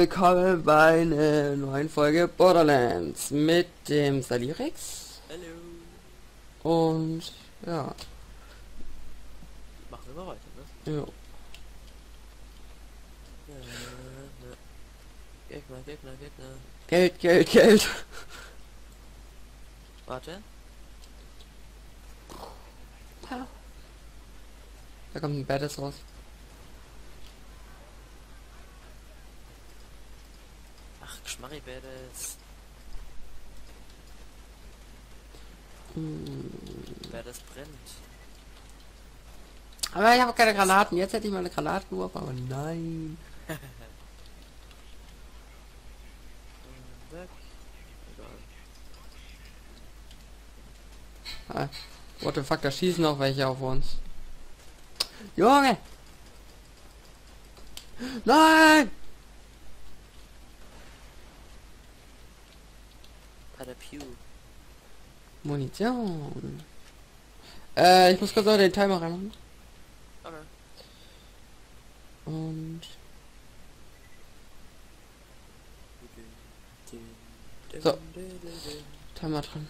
willkommen bei einer neuen Folge Borderlands mit dem Salirix Hallo. und ja, Machen wir mal weiter, ne? jo. Ne. Gegner, Gegner, Gegner. Geld, Geld, Geld. Warte. Da kommt ein Badass raus. Badass. Hm. Badass brennt. Aber ich habe keine Granaten. Jetzt hätte ich mal eine Granate geworfen, aber nein. Ah, What the fuck, da schießen noch welche auf uns. Junge! Nein! Pada Pew. Munition. Äh, ich muss kurz noch den Timer reinmachen. Okay. Und... So. So. Timer dran.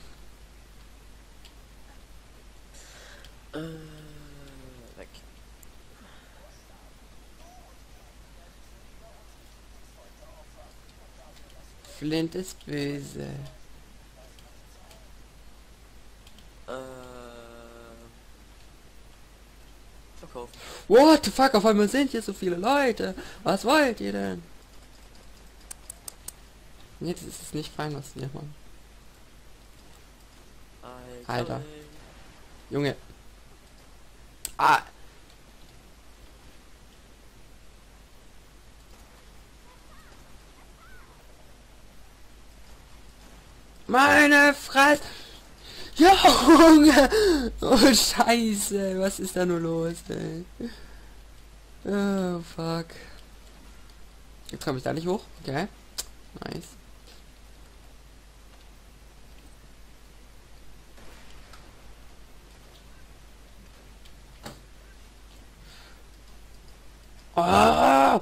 Äh, weg. Flint ist böse. Äh. Verkaufen. What the fuck, auf einmal sind hier so viele Leute. Was wollt ihr denn? Jetzt ist es nicht fein, was wir machen. Alter. Alter. Junge. Ah. Meine Fresse. Junge. Oh Scheiße. Was ist da nur los, ey? Oh fuck. Jetzt komme ich da nicht hoch. Okay. Nice. Oh!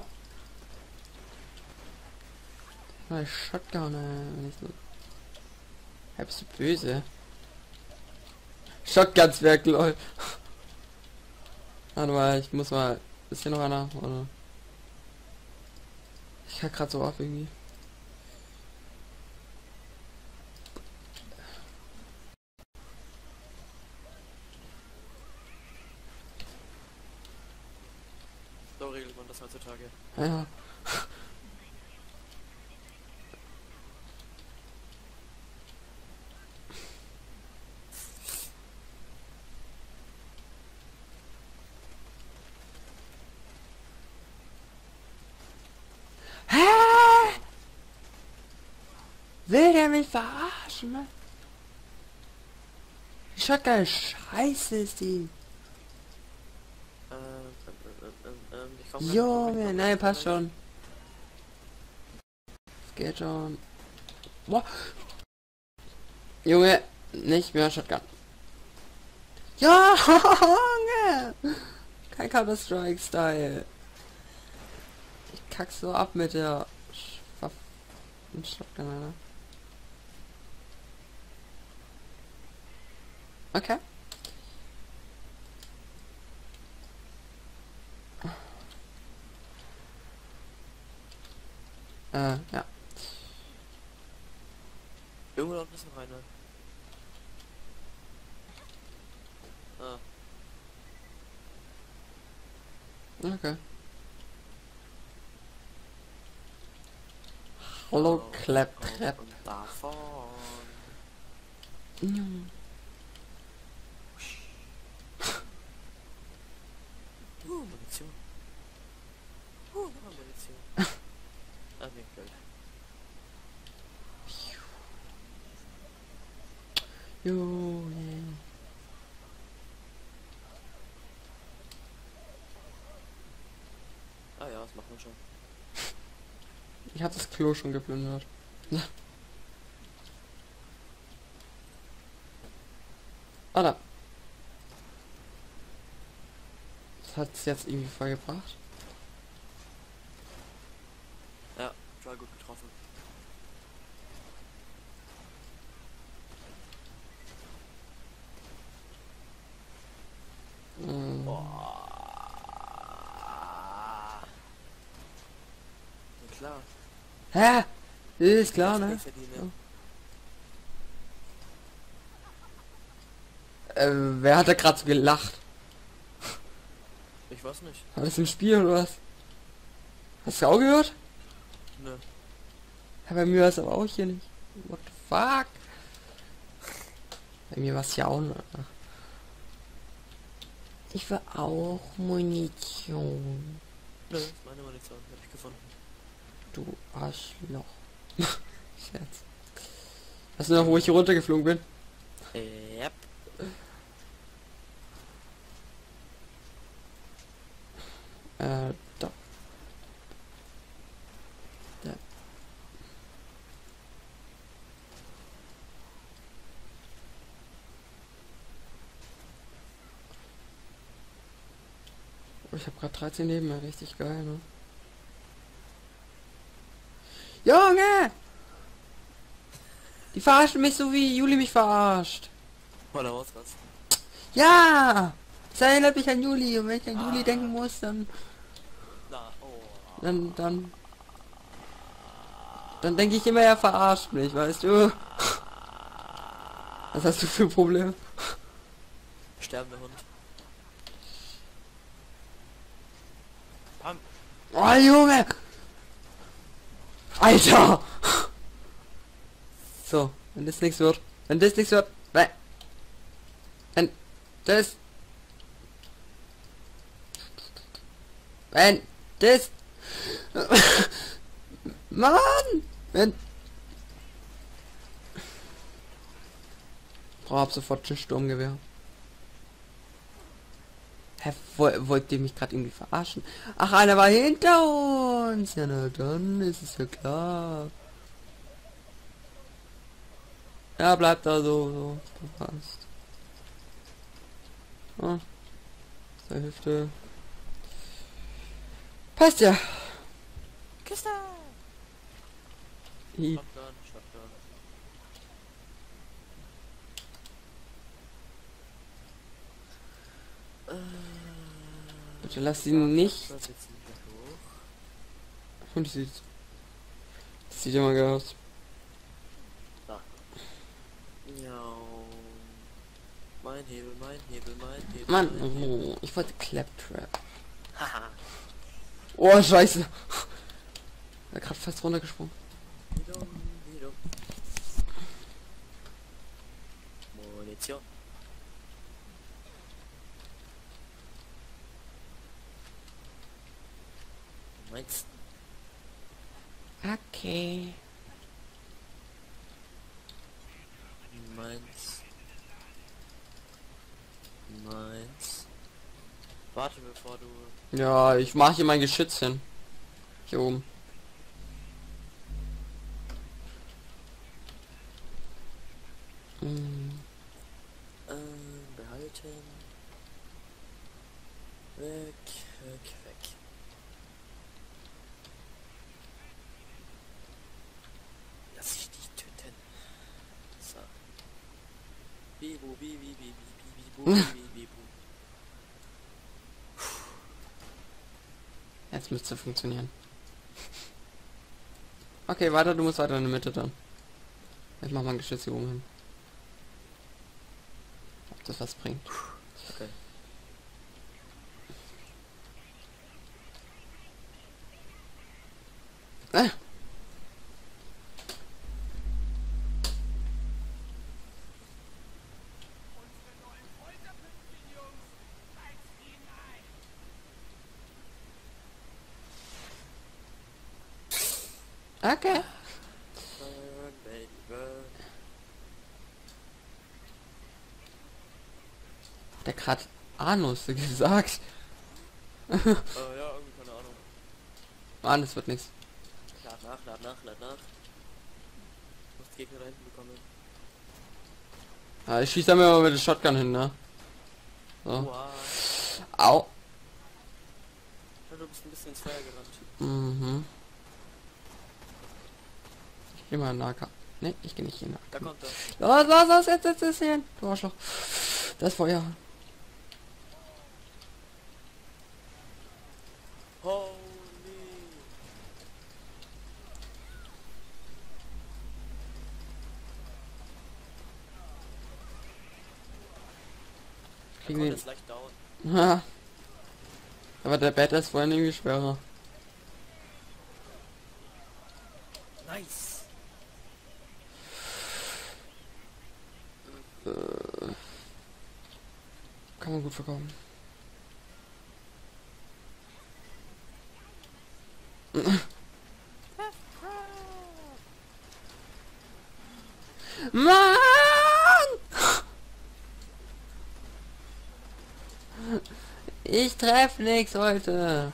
Shotgun, wenn ich so... Ja, bist du böse? Shotguns weg, lol. Warte mal, ich muss mal... Ist hier noch einer, oder? Ich hack grad so auf irgendwie. So regelt man das heutzutage. Ja. Hä? Will der mich verarschen, Mann? Die Shotgun scheiße ist die. Ähm, ähm, ähm, ähm, Junge, nein, passt schon. Es geht schon. Boah. Junge, nicht mehr Shotgun. Ja, Junge! Kein Counter-Strike-Style. Ich kack so ab mit der Sch Shotgun, Alter. Okay. Äh, ja. Irgendwo da unten ist noch einer. Ah, Okay. Hallo, auf, Claptrap. auf Und davon. Mm. Uh, Munition. Uh, nochmal Munition. ah, ne, Geld. Junge. Ah ja, das machen wir schon. Ich hab das Klo schon geplündert. Ah, da. Das hat es jetzt irgendwie voll gebracht. Ja, gut getroffen. Mm. Boah. Ja, klar. Hä? Ist klar, ne? Äh, wer hat da gerade so gelacht? Ich weiß nicht. War das im Spiel oder was? Hast du auch gehört? Nö. Ja, bei mir war es aber auch hier nicht. What the fuck? Bei mir war es ja auch noch. Ich will auch Munition. Ist meine Munition. Hab ich gefunden. Du Arschloch. Scherz. Weißt du noch, wo ich hier runtergeflogen bin? Yep. Äh, da. Da. Oh, Ich habe gerade 13 Leben, ja, richtig geil, ne? Junge! Die verarschen mich so wie Juli mich verarscht. Oder was was? Ja! Das erinnert mich an Juli und wenn ich an Juli denken muss, dann Na, oh. dann, dann, dann denke ich immer, er verarscht mich, weißt du? Was hast du für Probleme? Sterbender Hund. Pam. Oh, Junge! Alter! So, wenn das nichts wird, wenn das nichts wird, wenn, das, wenn das, Mann, wenn, Boah, hab sofort ein Sturmgewehr. Hä, wo, wollt ihr mich gerade irgendwie verarschen? Ach, einer war hinter uns. Ja, na dann ist es ja klar. Ja, bleibt da so, so. Passt. Ah, zur Hälfte. Passt ja. Kiste! Shotgun, Shotgun. Bitte lass sie nicht. Und sieht. Das sieht immer geil aus. Da. Ja. Mein Hebel, mein Hebel, mein Hebel. Mann, mein Hebel. oh, ich wollte Claptrap. Haha. Oh, scheiße. Er gerade fast runtergesprungen. Munition. Meins. Okay. Bevor du... Ja, ich mache hier mein Geschütz hin. Hier oben. Hm. Ähm, behalten. Weg, weg, weg. Lass ich dich töten. So. Bibu, bi, bi, bi, bi, bi, bi, Jetzt müsste funktionieren. Okay, weiter, du musst weiter in der Mitte dann. Ich mach mein Geschütz hier oben hin. Ob das was bringt. Okay. Äh. Okay. Burn. Der grad Anus gesagt. Äh, ja, irgendwie keine Ahnung. Mann, das wird nichts. Lad nach, lad nach, lad nach. Muss die Gegner da hinten bekommen. Ja, ich schieße mir mal mit der Shotgun hin, ne? So. Wow. Au. Ja, du bist ein bisschen ins Feuer gerannt. Mhm. Immer Nahkampf. Ne, ich gehe nicht in Da Nahkampf. kommt er. Los, los, los, jetzt, jetzt, jetzt, hin. Du Arschloch. Das Feuer. Holy. Da Kriegen wir-. Aber der Bett ist vorhin irgendwie schwerer. Nice. Kann man gut verkaufen. Mann! Ich treff nix heute.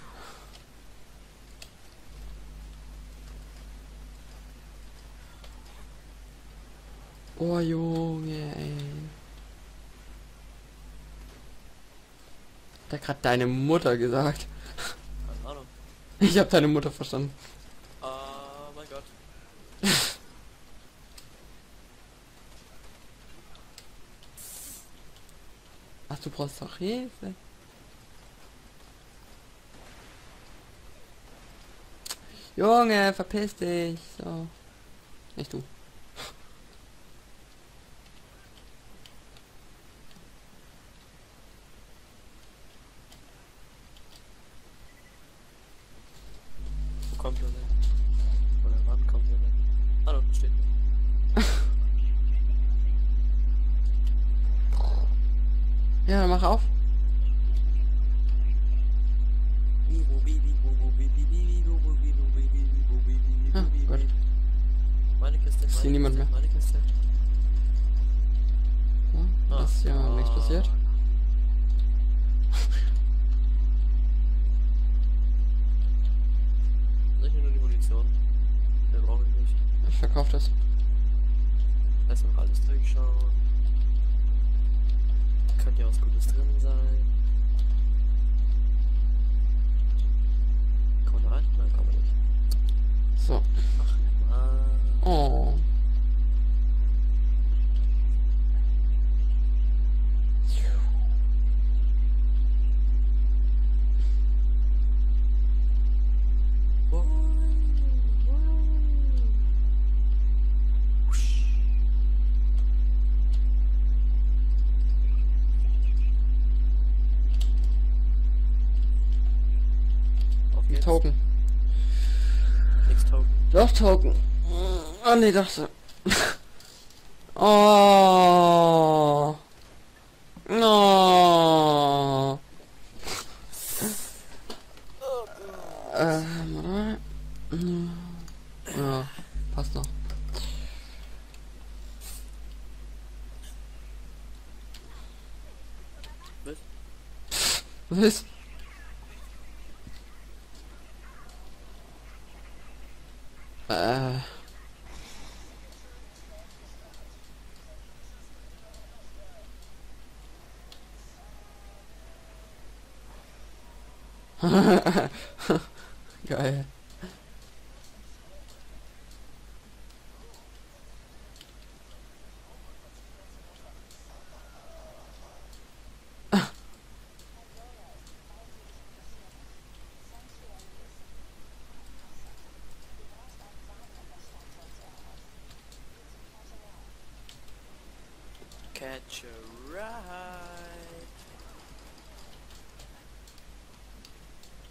Oh Junge, ey. Hat er gerade deine Mutter gesagt? Keine Ahnung. Ich habe deine Mutter verstanden. Oh mein Gott. Ach, du brauchst doch Hilfe. Junge, verpiss dich. So. Nicht du. Wo kommt er denn? Oder wann kommt er denn? Ah, da steht er. Ja, dann mach auf. Bibi, Ah, bibi, gut. bibi. Meine Kiste, Ist hier meine niemand mehr? meine Kiste. So, Ah, ist ja nichts ah. passiert. Nicht nur die Munition. Mehr brauche ich nicht. Ich verkaufe das. Token. Doch, Token. Ah, nee, dachte. Oh. Oh. Geil. Catch a ride.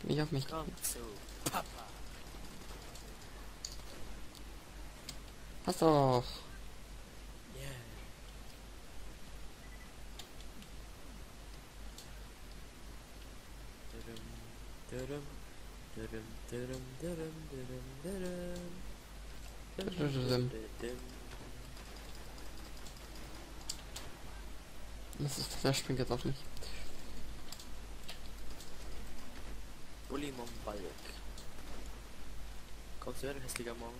Nicht auf mich. Hast doch. Yeah. Das ist, der springt jetzt auf mich. Uli Mombalk. Kommst du her, hässlicher Monk?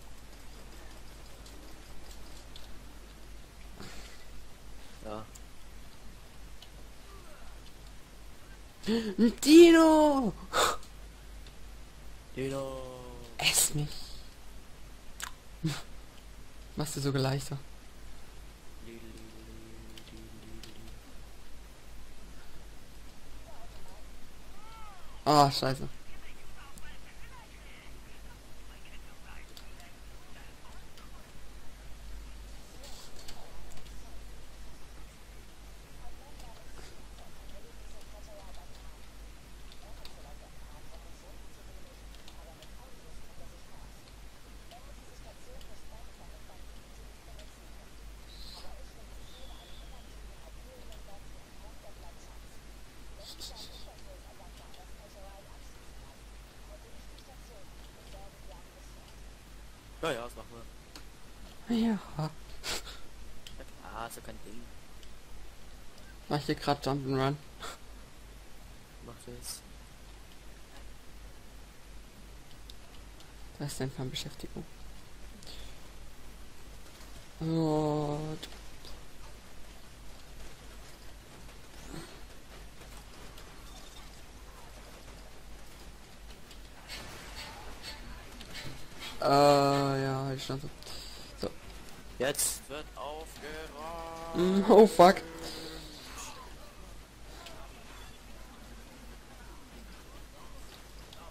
Ja. Ein Dino! Dino. Ess mich. Machst du sogar leichter. Ah, scheiße. Ja, ja, das machen wir. Ja. Ja klar, so kein Ding. Mach ich hier gerade Jump'n'Run. Mach das. Was ist denn Fernbeschäftigung? Und Äh, halt die Schnauze. So. Jetzt wird aufgeräumt. Mm, oh fuck.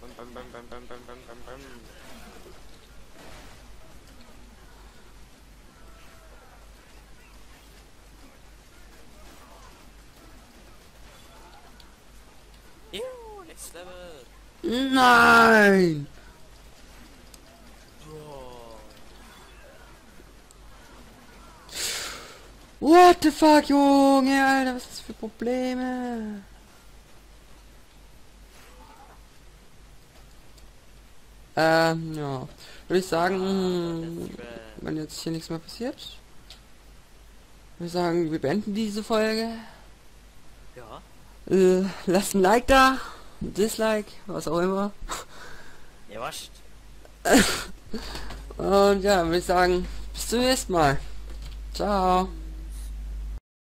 Bam, bam, bam, Ew, next level. Nein! What the fuck, Junge, Alter, was ist das für Probleme? Ähm, ja. Würde ich sagen, wenn jetzt hier nichts mehr passiert, würde ich sagen, wir beenden diese Folge. Ja, Äh, lasst ein Like da, ein Dislike, was auch immer. ihr wascht. Und ja, würde ich sagen, bis zum nächsten Mal. Ciao.